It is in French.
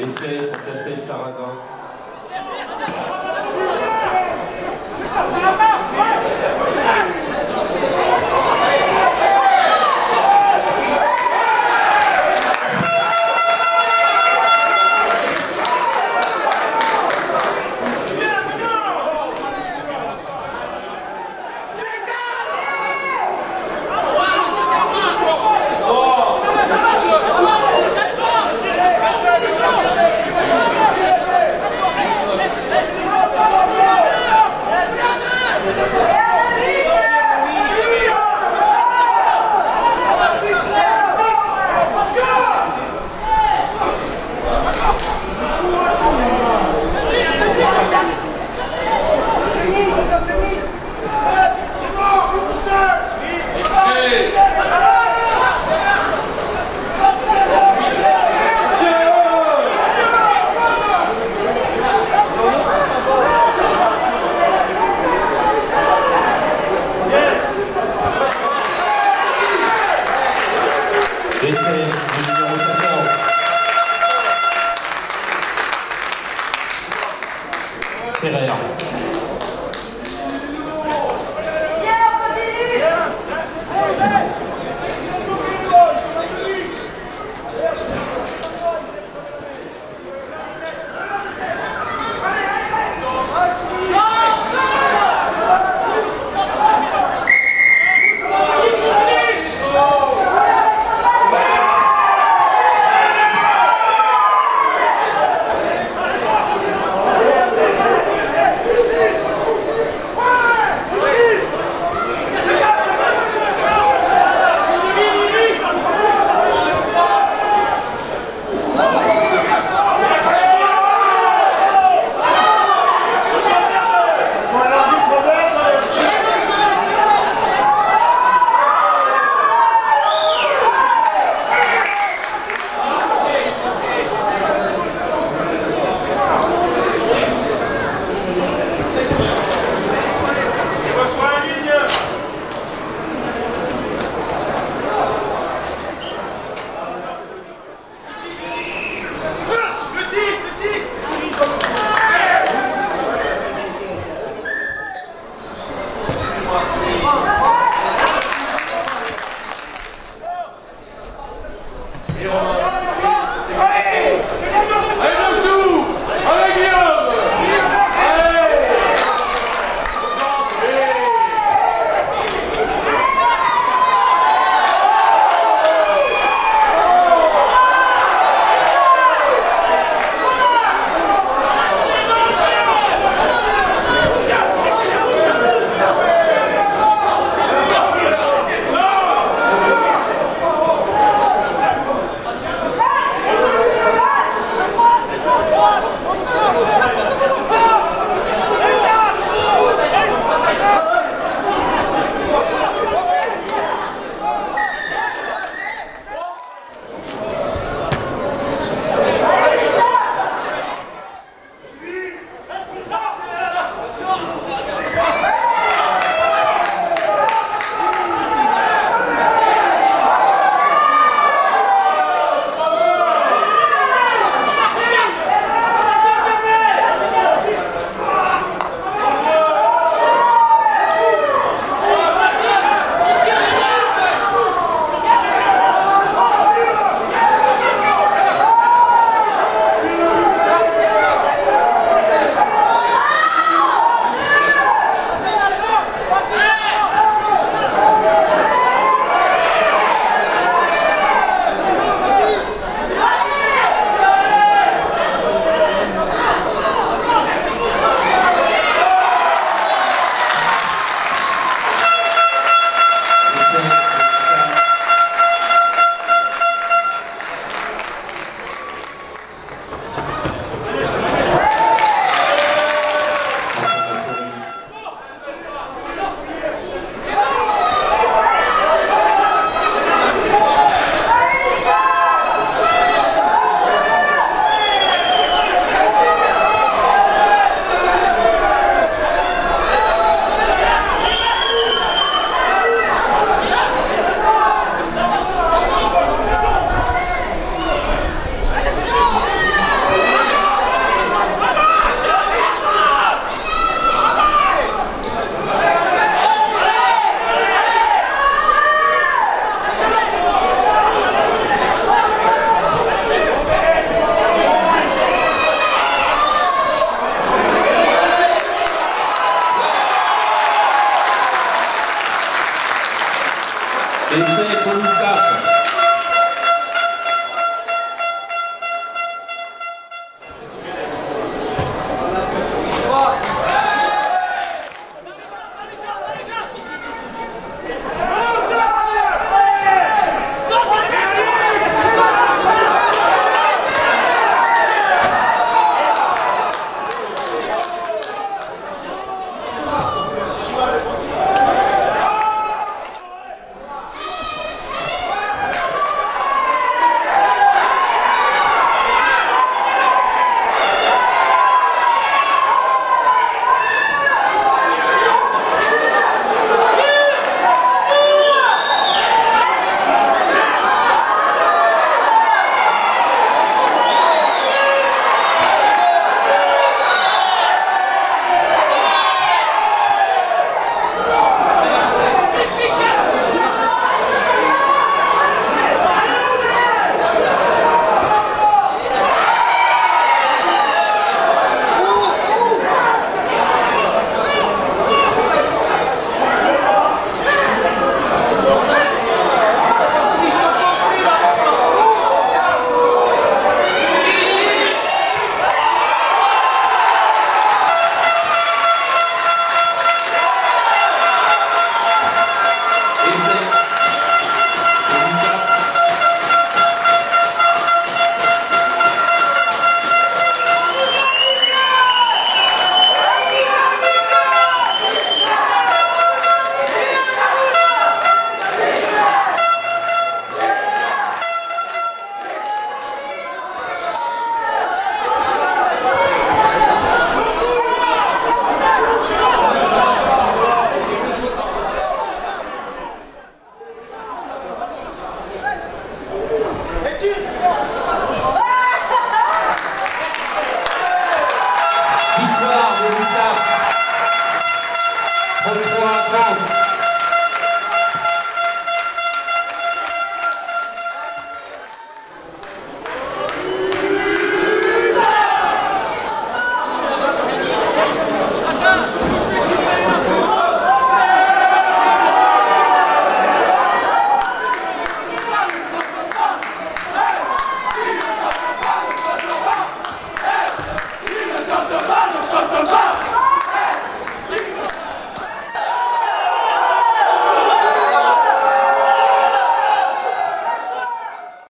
Essai pour Castel Sarrazin.